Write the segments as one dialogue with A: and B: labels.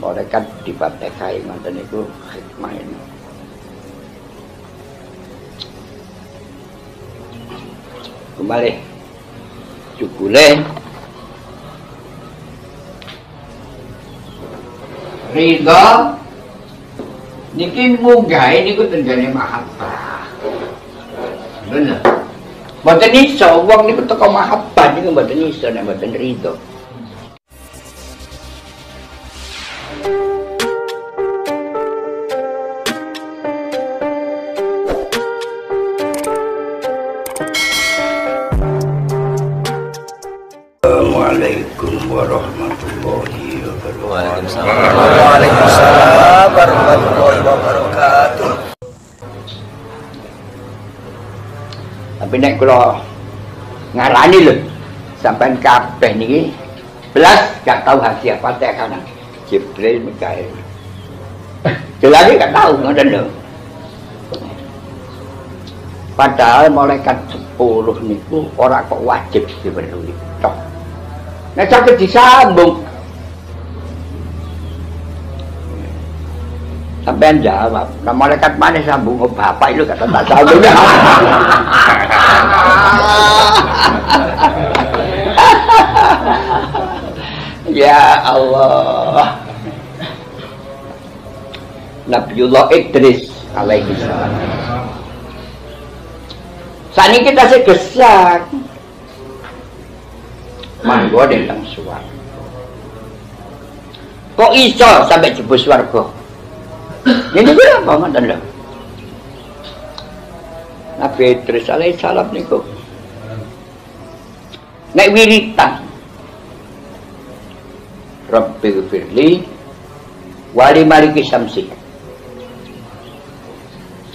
A: malaikat dipatekai ngoten niku hikmah ini kembali cukule Ridho niki munggah niku tenggane mahabbah. Bener. Mboten iso wong niku teko mahabbah niku mboten iso nek mboten. Warahmatullahi wabarakatuh.
B: Waalaikumsalam warahmatullahi wabarakatuh.
A: Tapi nek kula ngarani lho sampean kabeh niki belas gak tahu hadiah Fatihah kan Jibril Mikail. Jelas gak tahu ngoten lho. Padahal malaikat 10 niku ora kok wajib diweruhi tok. Nek saged disambung Sampean jawab, nah malaikat mana sambung oh, bapak itu kata tak sambung. ya Allah. Nabiullah Idris alaihi salam. Sani kita sih gesak. Manggo tentang suar. Kok iso sampai jebus warga? Ini kira apa ngoten lho. Nabi Idris alaihi salam niku. Nek wiritan. Rabbi gfirli wali maliki samsi.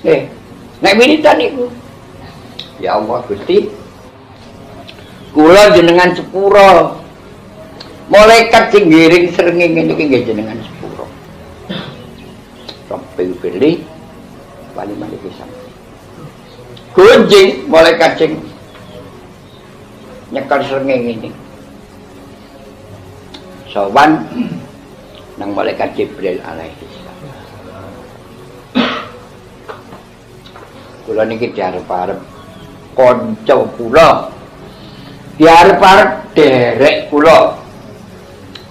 A: Eh, nek wiritan niku. Ya Allah Gusti. Kula jenengan sepuro. Malaikat sing ngiring srengenge niki nggih jenengan sepuro. Rabbil Firli wali maliki samsi. Gunjing malaikat sing nyekel srengenge ini. Sowan nang malaikat Jibril alaihi. Kula niki diarep-arep kanca kula. Diarep-arep derek.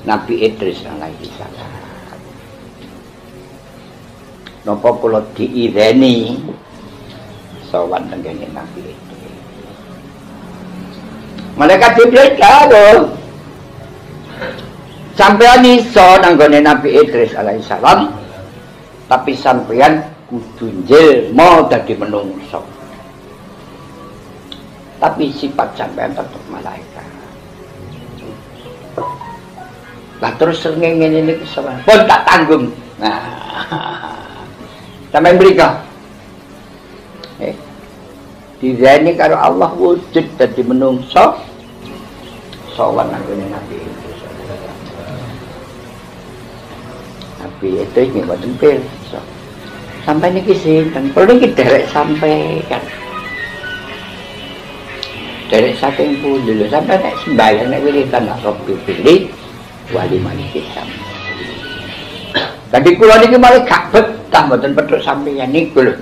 A: Nabi Idris alaihi salam. Napa kula diireni sowan tenggene Nabi Idris. Malaikat Jibril dawuh Sampean iso nanggone Nabi Idris alaihissalam tapi sampean kudu njilma dadi menungso. Tapi sifat sampean tetep malaikat. Lah terus srengenge ngene iki sampean pun tak tanggung. Nah. Sampeyan mriko. Eh. Dizeni karo Allah wujud dadi menungso. Sowan nanggone Nabi Idris. Nabi itu ini buat tempel. So, sampai niki sinten, perlu niki derek sampai kan. Derek saking pundi lho sampai nek sembahyang nek wiritan nak Rabbi pilih wali maliki sampai. Tadi kula niki malah gak betah mboten sampeyan niku lho.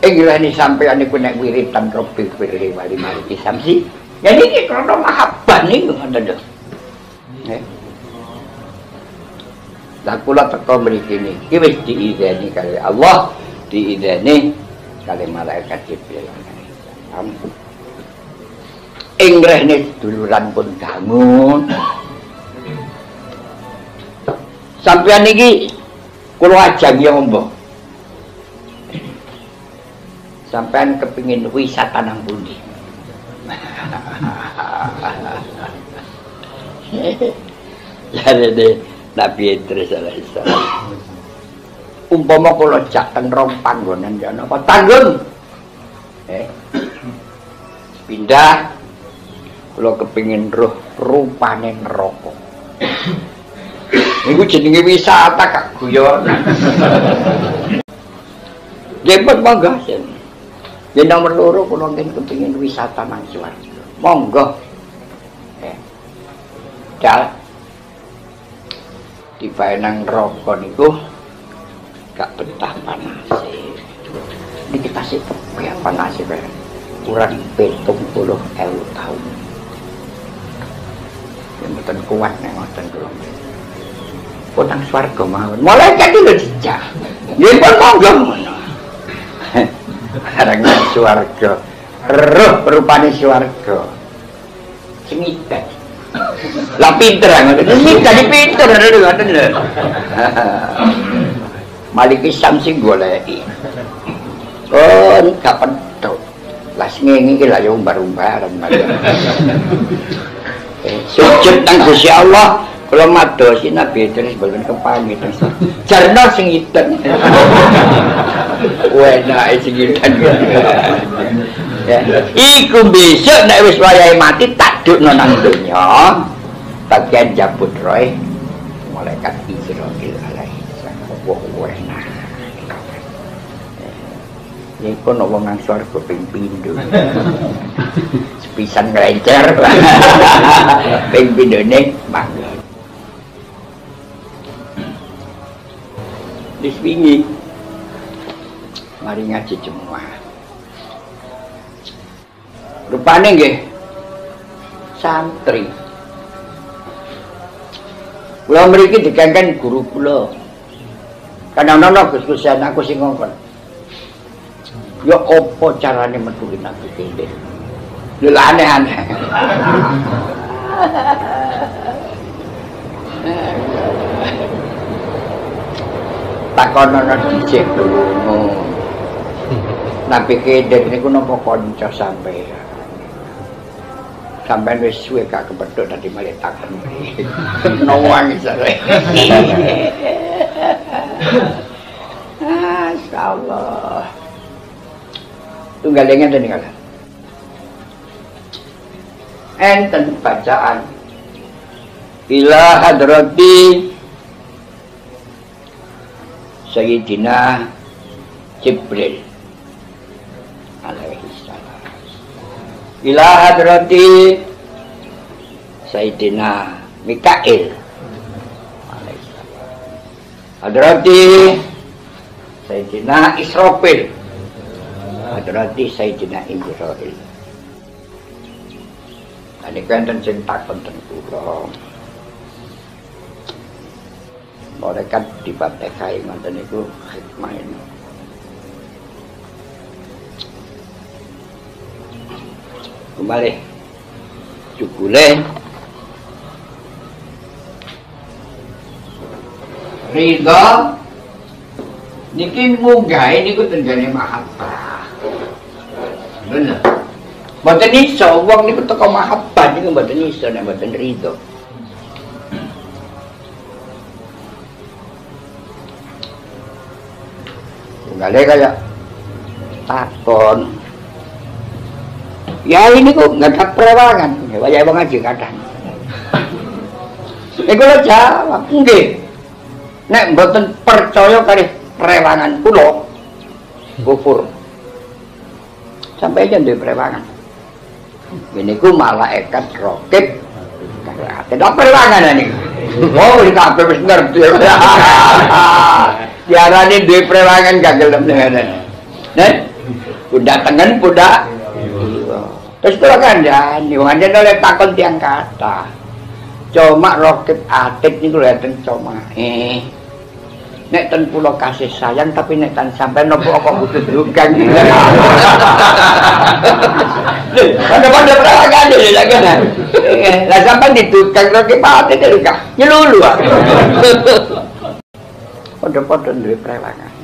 A: Inglah ini sampeyan niku nek wiritan Rabbi pilih wali maliki samsi. Ya niki krana mahabbah niku ngoten lho. Nggih. Lah kula teko mriki niki wis diizeni kali Allah, diizeni kali malaikat Jibril. Ing rene duluran pun dangun. Sampeyan niki kula ajang ya. Sampeyan kepingin wisata nang pundi? Jadi Nabi Idris alaihissalam. Umpama kula jak ten rong panggonan ya napa tanggung. Eh. Pindah kula kepingin roh rupane neraka. Niku jenenge wisata Kak guyon. Jemput monggo sen. Ya nomor loro kula ngen kepingin wisata nang swarga. Monggo. Eh. Dal tiba nang rokok niku gak betah panas ini kita sih kayak panas sih kurang petung puluh ewu tahun yang betul kuat nih ngoten dulu pun nang swarga mawon. Malaikat itu dijak. Ya pun monggo. Ngono nang swarga. Roh rupane swarga. Sing ikat lah pinter ngoten. Sing jadi pinter ngoten lho. Maliki Samsi goleki. Oh, gak pentuk. Lah ngene iki lah yo umbar-umbaran. Sujud nang Gusti Allah, kula madosi Nabi Idris boten kepamit. Jarno sing iten. Wena sing iten. Ya, iku besok nek wis wayahe mati tak dukno nang donya. Bagian jabut roy malaikat Iku nopo nang swarga ping pindho. Sepisan nglencer. ping pindhone mangga. Wis wingi mari ngaji semua. Rupane nggih santri. Kula mriki dikengken guru kula. Kadang-kadang Gus aku sing ngongkon. Ya apa carane metuhi Nabi Khidir? Lha aneh-aneh. Takono dhisik dulu. Nabi Khidir niku napa kanca sampeyan? Sampeyan wis suwe gak kepethuk dadi malih takon. Nawang sare. Masyaallah. tunggal dengan dan tinggal enten bacaan. Ila hadrati Sayyidina Jibril. Alaihi salam. Ila hadrati Sayyidina Mikail. Alaihi salam. Hadrati Sayyidina Israfil hadrati Sayyidina Ibrahim. Ini kan dan sing takon ten kula. Malaikat dipatekai ngoten niku hikmah ini. Kembali cukule Ridha niki munggah niku tenggane mahabbah. Bener. Mboten iso wong niku teko mahabbah niku mboten iso nek mboten ridho. Tunggale kaya takon. Ya ini kok nggak ada perewangan. Ya waya wong ngaji kadah. Nek kula jawab, nggih. Nek mboten percaya kali prewangan kula kufur. Sampai aja duwe prewangan. Ini ku malaikat rokib Tidak prewangan ini. Oh, ini kabeh wis ngerti. Diarani duwe prewangan gak dengan. Nen? Udah tengen budak. Terus kula kandhani, wong anjen oleh takon tiang kata. Cuma rokib atik lho enten cuma. Eh. nek ten kula kasih sayang tapi nek ten sampean nopo kok kudu dugang Ada pada perawakan dulu lah kan Lah sampean didugang kok ki pate dulu kah nyelulu ah Pada-pada duwe perawakan